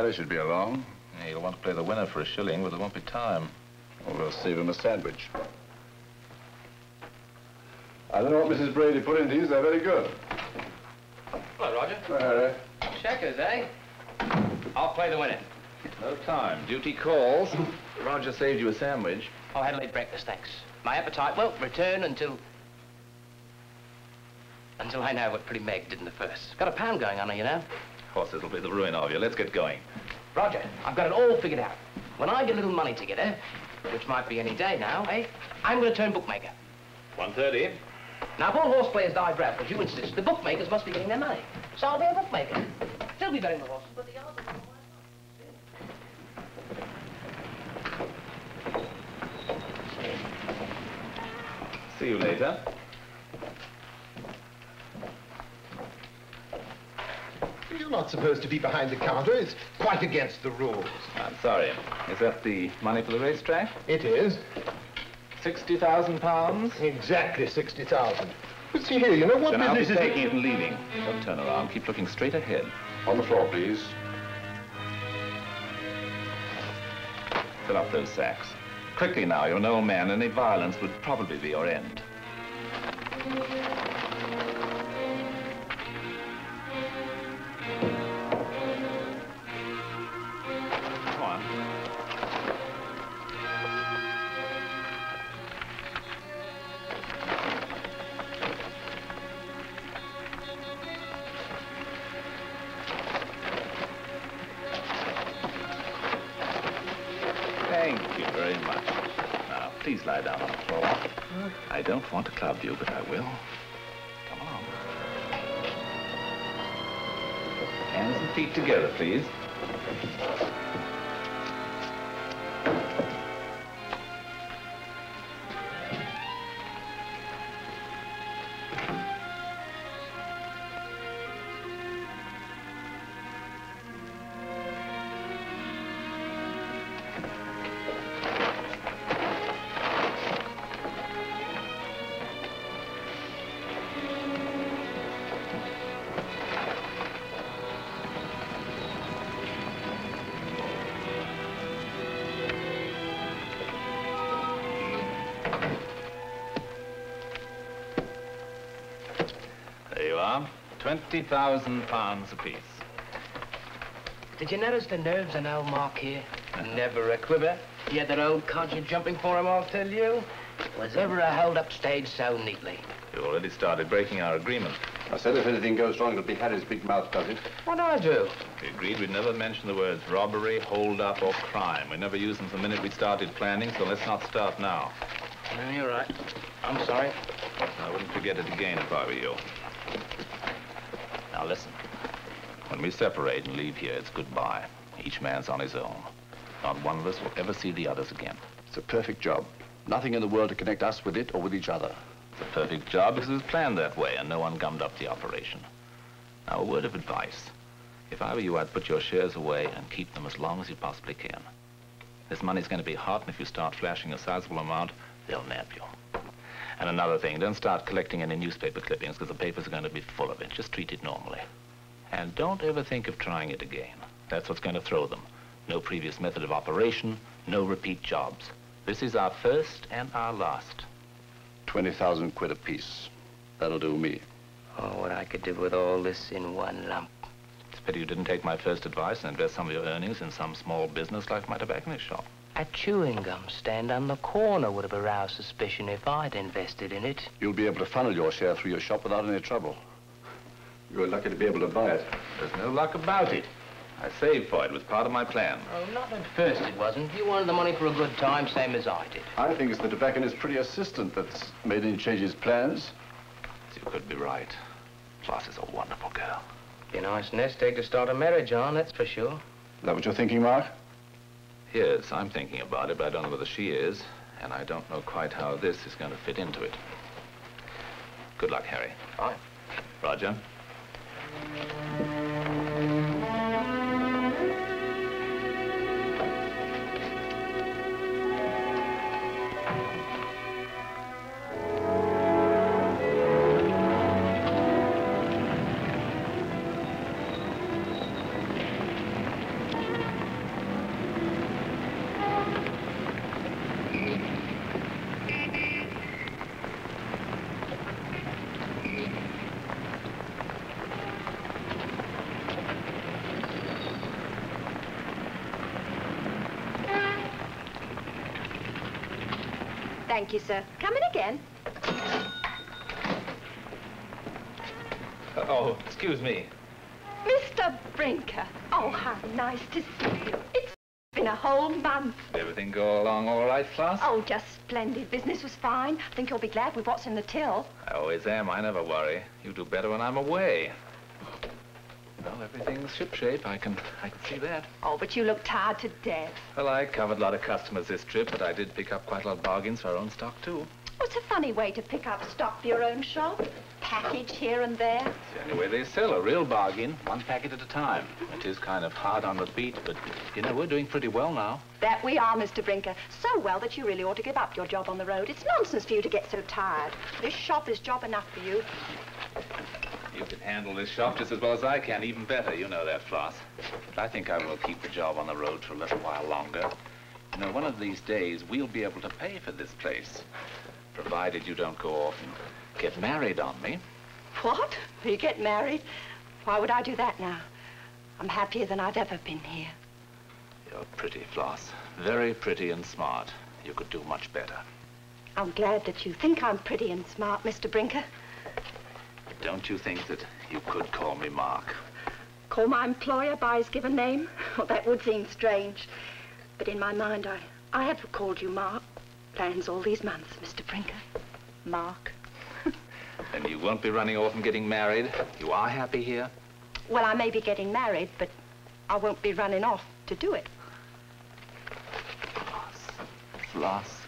Harry should be along. Yeah, you'll want to play the winner for a shilling, but there won't be time. Well, we'll save him a sandwich. I don't know what Mrs. Brady put in these. They're very good. Hello, Roger. Well, Harry. Checkers, eh? I'll play the winner. No time. Duty calls. Roger saved you a sandwich. Oh, I had a late breakfast, thanks. My appetite won't return until... Until I know what pretty Meg did in the first. Got a pound going on her, you know. Horses will be the ruin of you. Let's get going. Roger, I've got it all figured out. When I get a little money together, which might be any day now, eh? I'm going to turn bookmaker. 130. Now, if all horse players die drab, as you insist, the bookmakers must be getting their money. So I'll be a bookmaker. Still be betting the horses, but the odds are... See you later. You're not supposed to be behind the counter. It's quite against the rules. I'm sorry. Is that the money for the racetrack? It is. 60,000 pounds? Exactly 60,000. But see here, you know what Then I'll be business is taking it and leaving. Don't turn around. Keep looking straight ahead. On the floor, please. Fill up those sacks. Quickly now, you're an old man. Any violence would probably be your end. Thank you very much. Now, please lie down on the floor. I don't want to club you, but I will. Come along. Hands and feet together, please. 20,000 pounds apiece. Did you notice the nerves on old Mark here? Never a quiver. He had that old codger jumping for him, I'll tell you. Was ever a hold-up stage so neatly? You already started breaking our agreement. I said if anything goes wrong, it'll be Harry's big mouth, does it? What do I do? We agreed we'd never mention the words robbery, hold-up, or crime. We never used them the minute we started planning, so let's not start now. No, you're right. I'm sorry. I wouldn't forget it again if I were you. Now listen. When we separate and leave here, it's goodbye. Each man's on his own. Not one of us will ever see the others again. It's a perfect job. Nothing in the world to connect us with it or with each other. It's a perfect job because it was planned that way and no one gummed up the operation. Now, a word of advice. If I were you, I'd put your shares away and keep them as long as you possibly can. This money's going to be hot, and if you start flashing a sizable amount, they'll nab you. And another thing, don't start collecting any newspaper clippings because the papers are going to be full of it. Just treat it normally. And don't ever think of trying it again. That's what's going to throw them. No previous method of operation, no repeat jobs. This is our first and our last. 20,000 quid apiece. That'll do me. Oh, what I could do with all this in one lump. It's a pity you didn't take my first advice and invest some of your earnings in some small business like my tobacconist shop. A chewing gum stand on the corner would have aroused suspicion if I'd invested in it. You'll be able to funnel your share through your shop without any trouble. You're lucky to be able to buy it. There's no luck about it. I saved for it. It was part of my plan. Oh, not at first it wasn't. You wanted the money for a good time, same as I did. I think it's the tobacconist's pretty assistant that's made any changes plans. You could be right. Floss is a wonderful girl. Be a nice nest egg to start a marriage on, that's for sure. Is that what you're thinking, Mark? Yes, I'm thinking about it, but I don't know whether she is. And I don't know quite how this is going to fit into it. Good luck, Harry. All right. Roger. Thank you, sir. Come in again. Uh, oh, excuse me. Mr. Brinker. Oh, how nice to see you. It's been a whole month. Did everything go along all right, Floss? Oh, just splendid. Business was fine. I think you'll be glad with what's in the till. I always am. I never worry. You do better when I'm away. Well, everything's shipshape. I can, I can see that. Oh, but you look tired to death. Well, I covered a lot of customers this trip, but I did pick up quite a lot of bargains for our own stock, too. Oh, it's a funny way to pick up stock for your own shop. Package here and there. It's the only way they sell a real bargain, one packet at a time. It is kind of hard on the beat, but, you know, we're doing pretty well now. That we are, Mr. Brinker. So well that you really ought to give up your job on the road. It's nonsense for you to get so tired. This shop is job enough for you. You can handle this shop just as well as I can, even better. You know that, Floss. But I think I will keep the job on the road for a little while longer. You know, one of these days, we'll be able to pay for this place. Provided you don't go off and get married on me. What? You get married? Why would I do that now? I'm happier than I've ever been here. You're pretty, Floss. Very pretty and smart. You could do much better. I'm glad that you think I'm pretty and smart, Mr. Brinker. Don't you think that you could call me Mark? Call my employer by his given name? Well, that would seem strange. But in my mind, I, I have called you Mark. Plans all these months, Mr. Brinker. Mark. And you won't be running off and getting married? You are happy here? Well, I may be getting married, but I won't be running off to do it. Floss. Floss.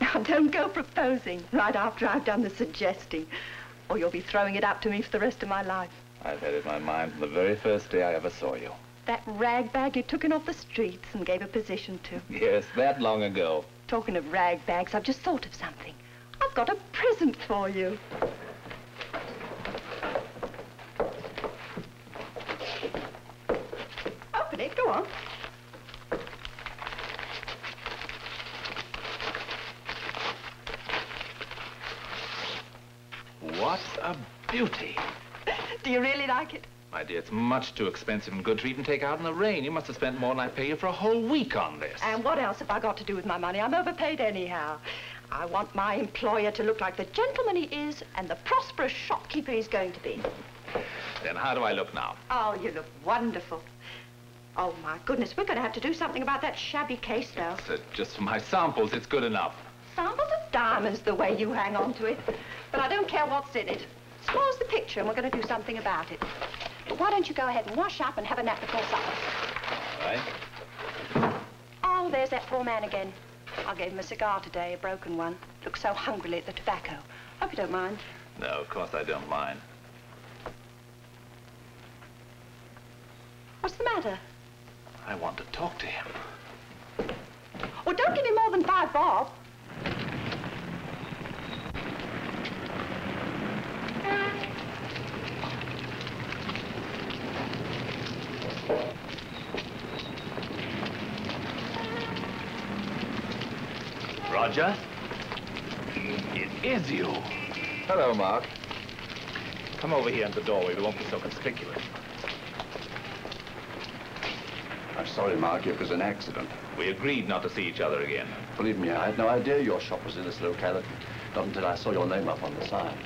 Now, don't go proposing right after I've done the suggesting, or you'll be throwing it up to me for the rest of my life. I've had it in my mind from the very first day I ever saw you. That rag bag you took in off the streets and gave a position to. Yes, that long ago. Talking of rag bags, I've just thought of something. I've got a present for you. Open it, go on. What a beauty. Do you really like it? My dear, it's much too expensive and good to even take out in the rain. You must have spent more than I pay you for a whole week on this. And what else have I got to do with my money? I'm overpaid anyhow. I want my employer to look like the gentleman he is and the prosperous shopkeeper he's going to be. Then how do I look now? Oh, you look wonderful. Oh, my goodness, we're going to have to do something about that shabby case, though. So uh, just for my samples, it's good enough. Samples of diamonds, the way you hang on to it. But I don't care what's in it. Spoils the picture, and we're going to do something about it. But why don't you go ahead and wash up and have a nap before supper? All right. Oh, there's that poor man again. I gave him a cigar today, a broken one. Looks so hungrily at the tobacco. Hope you don't mind. No, of course I don't mind. What's the matter? I want to talk to him. Well, don't give me more than five bob. Roger? It is you. Hello, Mark. Come over here in the doorway. We won't be so conspicuous. I'm sorry, Mark. It was an accident. We agreed not to see each other again. Believe me, I had no idea your shop was in this locality. Not until I saw your name up on the sign.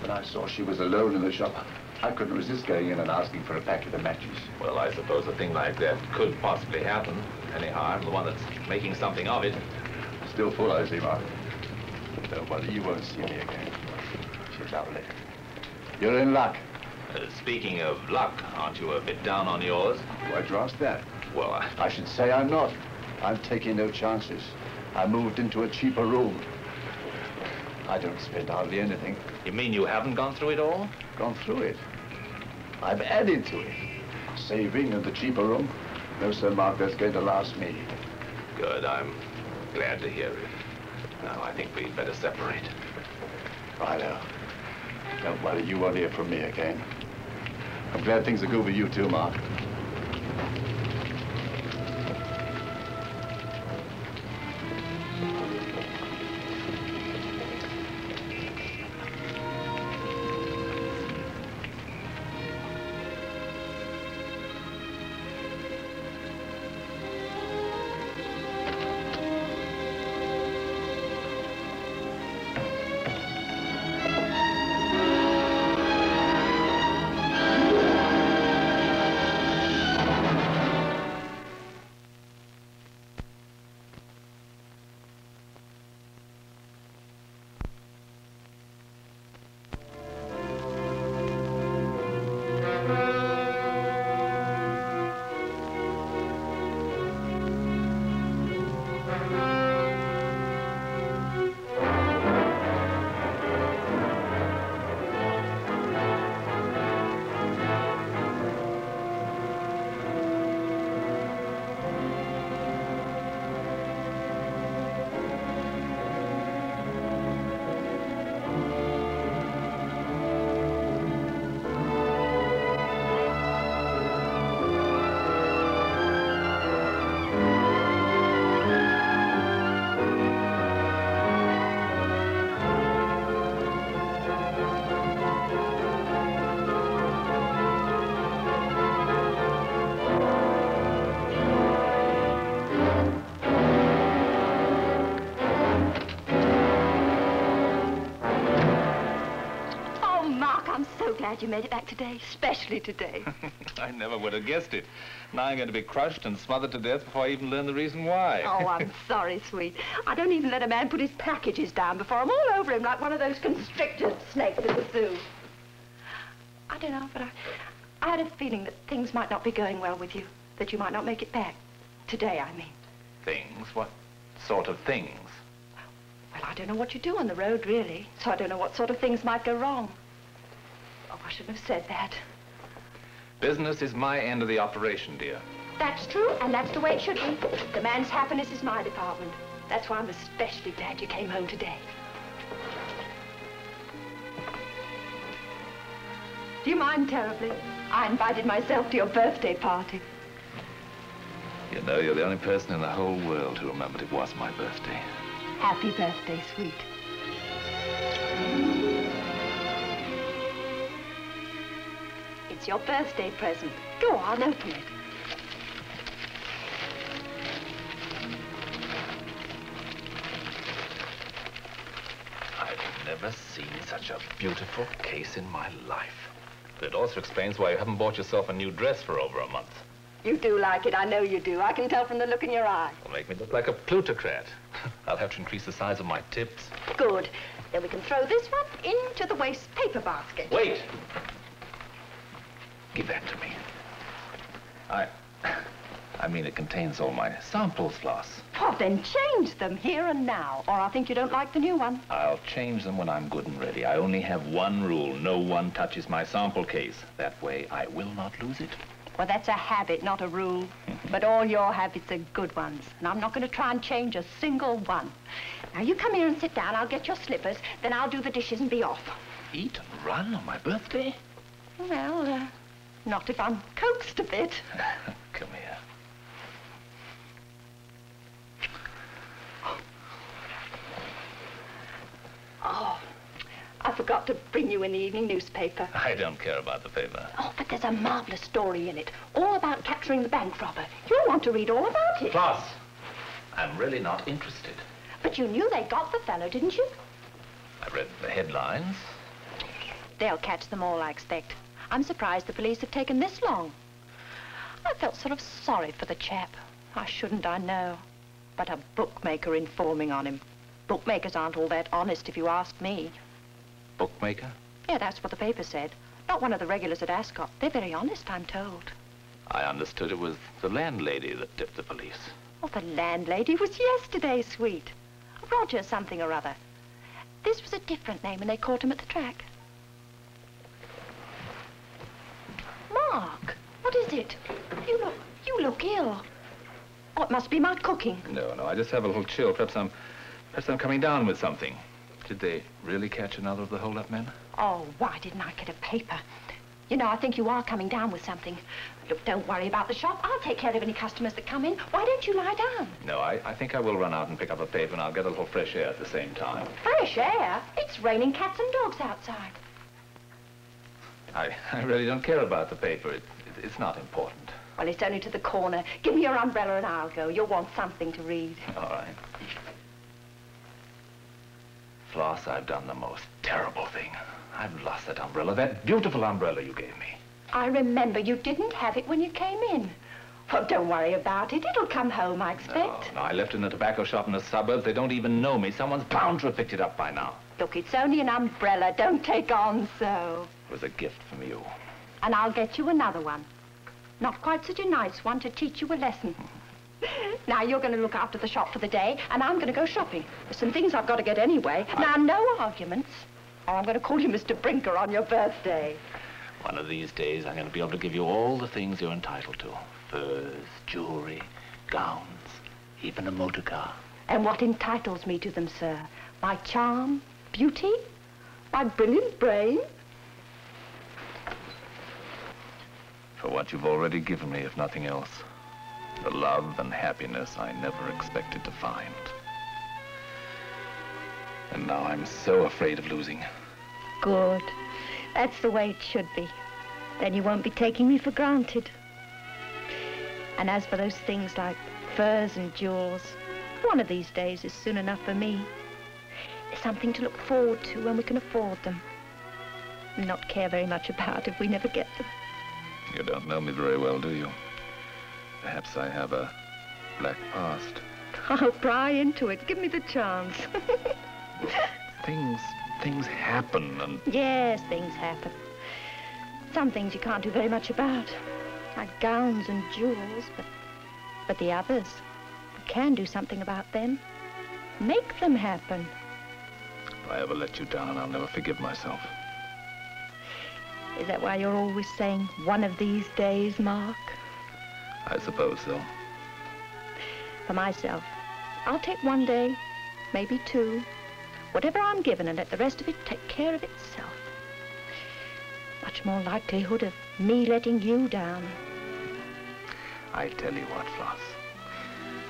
When I saw she was alone in the shop, I couldn't resist going in and asking for a packet of matches. Well, I suppose a thing like that could possibly happen. Anyhow, I'm the one that's making something of it. Still full, I see, Mark. Don't worry, you won't see me again. She's lovely. You're in luck. Uh, speaking of luck, aren't you a bit down on yours? Why'd you ask that? Well, I... I should say I'm not. I'm taking no chances. I moved into a cheaper room. I don't spend hardly anything. You mean you haven't gone through it all? Gone through it. I've added to it. Saving in the cheaper room. No, sir, Mark, that's going to last me. Good, I'm glad to hear it. Now, I think we'd better separate. Righto. Don't worry, you won't hear from me again. I'm glad things are good with you too, Mark. Glad you made it back today, especially today. I never would have guessed it. Now I'm going to be crushed and smothered to death before I even learn the reason why. oh, I'm sorry, sweet. I don't even let a man put his packages down before I'm all over him like one of those constricted snakes at the zoo. I don't know, but I, I had a feeling that things might not be going well with you, that you might not make it back. Today, I mean. Things? What sort of things? Well, I don't know what you do on the road, really, so I don't know what sort of things might go wrong. I shouldn't have said that. Business is my end of the operation, dear. That's true, and that's the way it should be. The man's happiness is my department. That's why I'm especially glad you came home today. Do you mind terribly? I invited myself to your birthday party. You know, you're the only person in the whole world who remembered it was my birthday. Happy birthday, sweet. It's your birthday present. Go on, open it. I've never seen such a beautiful case in my life. But it also explains why you haven't bought yourself a new dress for over a month. You do like it, I know you do. I can tell from the look in your eye. It'll make me look like a plutocrat. I'll have to increase the size of my tips. Good. Then we can throw this one into the waste paper basket. Wait! Give that to me. I... I mean, it contains all my samples, Floss. Well, then change them here and now, or I think you don't like the new one. I'll change them when I'm good and ready. I only have one rule. No one touches my sample case. That way, I will not lose it. Well, that's a habit, not a rule. but all your habits are good ones, and I'm not going to try and change a single one. Now, you come here and sit down. I'll get your slippers, then I'll do the dishes and be off. Eat and run on my birthday? Well, uh, not if I'm coaxed a bit. Come here. Oh, I forgot to bring you in the evening newspaper. I don't care about the paper. Oh, but there's a marvelous story in it, all about capturing the bank robber. You'll want to read all about it. Plus, I'm really not interested. But you knew they got the fellow, didn't you? I read the headlines. They'll catch them all, I expect. I'm surprised the police have taken this long. I felt sort of sorry for the chap. Why shouldn't I know? But a bookmaker informing on him. Bookmakers aren't all that honest, if you ask me. Bookmaker? Yeah, that's what the paper said. Not one of the regulars at Ascot. They're very honest, I'm told. I understood it was the landlady that tipped the police. Oh, the landlady was yesterday, sweet. Roger something or other. This was a different name, and they caught him at the track. Mark, what is it? You look, you look ill. Oh, it must be my cooking. No, no, I just have a little chill. Perhaps I'm, perhaps I'm coming down with something. Did they really catch another of the hold-up men? Oh, why didn't I get a paper? You know, I think you are coming down with something. Look, don't worry about the shop. I'll take care of any customers that come in. Why don't you lie down? No, I, I think I will run out and pick up a paper and I'll get a little fresh air at the same time. Fresh air? It's raining cats and dogs outside. I, I really don't care about the paper. It, it, it's not important. Well, it's only to the corner. Give me your umbrella and I'll go. You'll want something to read. All right. Floss, I've done the most terrible thing. I've lost that umbrella, that beautiful umbrella you gave me. I remember you didn't have it when you came in. Well, don't worry about it. It'll come home, I expect. No, no, I left it in a tobacco shop in the suburbs. They don't even know me. Someone's bound to have picked it up by now. Look, it's only an umbrella. Don't take on so. Was a gift from you. And I'll get you another one. Not quite such a nice one to teach you a lesson. now, you're going to look after the shop for the day, and I'm going to go shopping. There's some things I've got to get anyway. I... Now, no arguments, or I'm going to call you Mr. Brinker on your birthday. One of these days, I'm going to be able to give you all the things you're entitled to. Furs, jewelry, gowns, even a motor car. And what entitles me to them, sir? My charm, beauty, my brilliant brain? For what you've already given me, if nothing else. The love and happiness I never expected to find. And now I'm so afraid of losing. Good. That's the way it should be. Then you won't be taking me for granted. And as for those things like furs and jewels, one of these days is soon enough for me. There's something to look forward to when we can afford them. not care very much about if we never get them. You don't know me very well, do you? Perhaps I have a black past. I'll oh, pry into it. Give me the chance. Things, things happen, and yes, things happen. Some things you can't do very much about, like gowns and jewels, but, but the others, you can do something about them. Make them happen. if I ever let you down, I'll never forgive myself. Is that why you're always saying, one of these days, Mark? I suppose so. For myself, I'll take one day, maybe two, whatever I'm given, and let the rest of it take care of itself. Much more likelihood of me letting you down. I tell you what, Floss.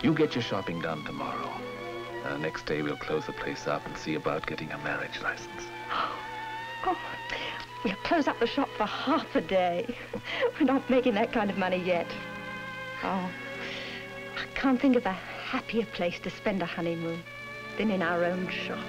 You get your shopping done tomorrow. Uh, next day, we'll close the place up and see about getting a marriage license. Oh, we'll close up the shop for half a day. We're not making that kind of money yet. Oh, I can't think of a happier place to spend a honeymoon than in our own shop.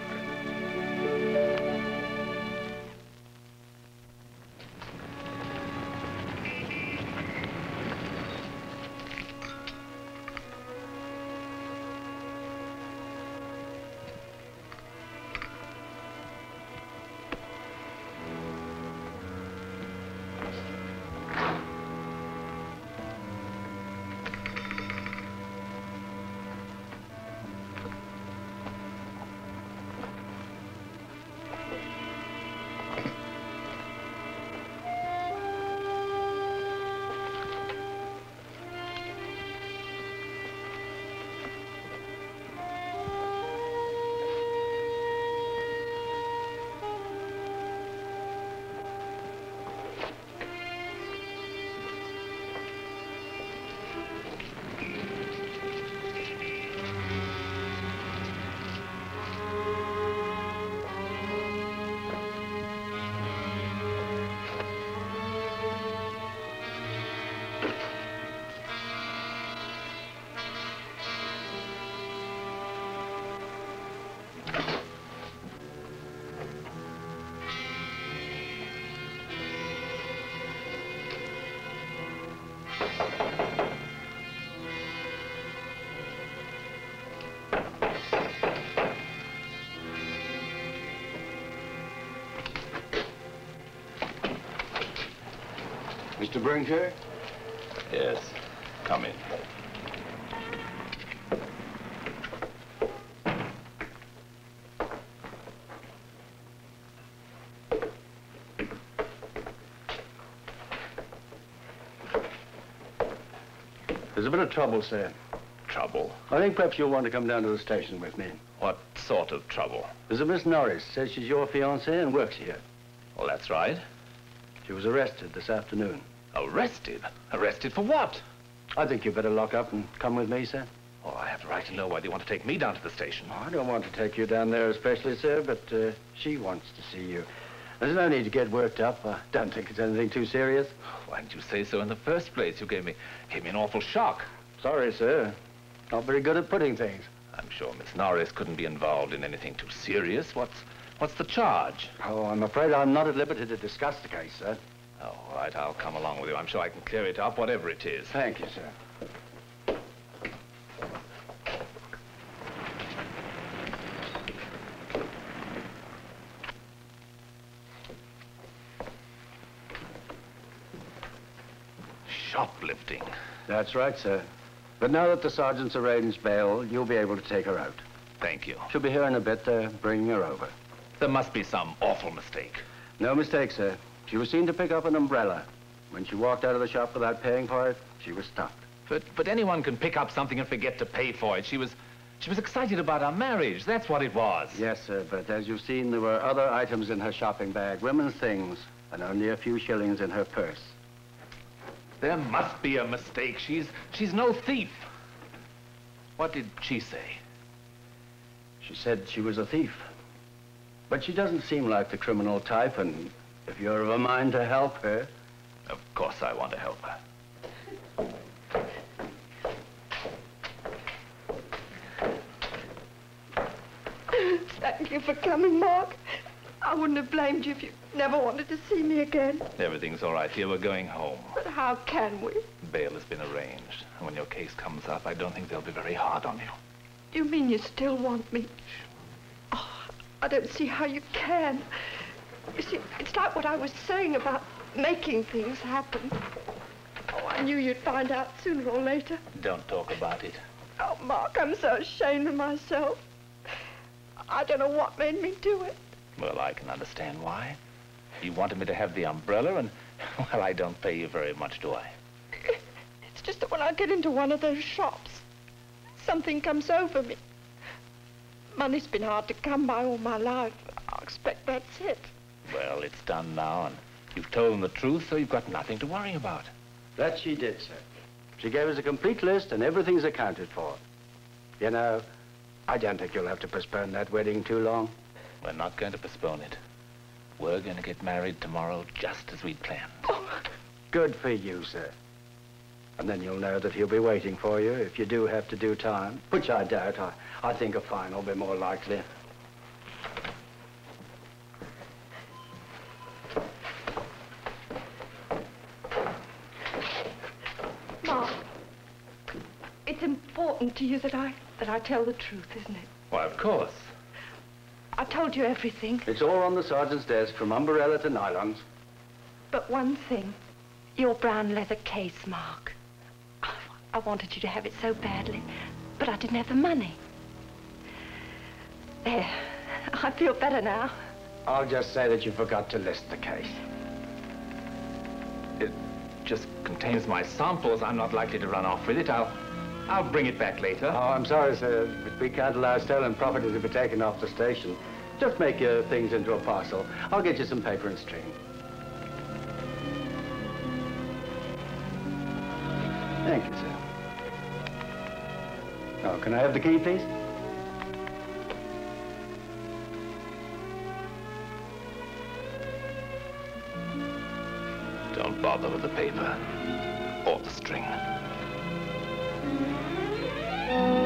Mr. Brinker? Yes. Come in. There's a bit of trouble, sir. Trouble? I think perhaps you'll want to come down to the station with me. What sort of trouble? There's a Miss Norris. Says she's your fiancée and works here. Well, that's right. She was arrested this afternoon. Arrested? Arrested for what? I think you'd better lock up and come with me, sir. Oh, I have the right to know why they want to take me down to the station. I don't want to take you down there especially, sir, but uh, she wants to see you. There's no need to get worked up. I don't think it's anything too serious. Why didn't you say so in the first place? You gave me, gave me an awful shock. Sorry, sir. Not very good at putting things. I'm sure Miss Norris couldn't be involved in anything too serious. What's, what's the charge? Oh, I'm afraid I'm not at liberty to discuss the case, sir. Oh, all right, I'll come along with you. I'm sure I can clear it up, whatever it is. Thank you, sir. Shoplifting. That's right, sir. But now that the sergeant's arranged bail, you'll be able to take her out. Thank you. She'll be here in a bit. They're bringing her over. There must be some awful mistake. No mistake, sir. She was seen to pick up an umbrella. When she walked out of the shop without paying for it, she was stopped. But, but anyone can pick up something and forget to pay for it. She was, she was excited about our marriage. That's what it was. Yes, sir, but as you've seen, there were other items in her shopping bag, women's things, and only a few shillings in her purse. There must be a mistake. She's, she's no thief. What did she say? She said she was a thief. But she doesn't seem like the criminal type, and if you're of a mind to help her... Of course I want to help her. Thank you for coming, Mark. I wouldn't have blamed you if you never wanted to see me again. Everything's all right here. We're going home. But how can we? Bail has been arranged. And when your case comes up, I don't think they'll be very hard on you. You mean you still want me? Oh, I don't see how you can. You see, it's like what I was saying about making things happen. Oh, I knew you'd find out sooner or later. Don't talk about it. Oh, Mark, I'm so ashamed of myself. I don't know what made me do it. Well, I can understand why. You wanted me to have the umbrella, and, well, I don't pay you very much, do I? It's just that when I get into one of those shops, something comes over me. Money's been hard to come by all my life. I expect that's it. Well, it's done now, and you've told them the truth, so you've got nothing to worry about. That she did, sir. She gave us a complete list and everything's accounted for. You know, I don't think you'll have to postpone that wedding too long. We're not going to postpone it. We're going to get married tomorrow just as we'd planned. Oh. Good for you, sir. And then you'll know that he'll be waiting for you if you do have to do time, which I doubt. I, I think a fine will be more likely. Important to you that I that I tell the truth, isn't it? Why, of course. I've told you everything, It's all on the sergeant's desk, from umbrella to nylons. but one thing. Your brown leather case, Mark. I wanted you to have it so badly, but I didn't have the money. There. I feel better now. I'll just say that you forgot to list the case. It just contains my samples. I'm not likely to run off with it. I'll, I'll bring it back later. Oh, I'm sorry, sir, but we can't allow stolen property to be taken off the station. Just make your things into a parcel. I'll get you some paper and string. Thank you, sir. Oh, can I have the key, please? Don't bother with the paper or the string. Amen.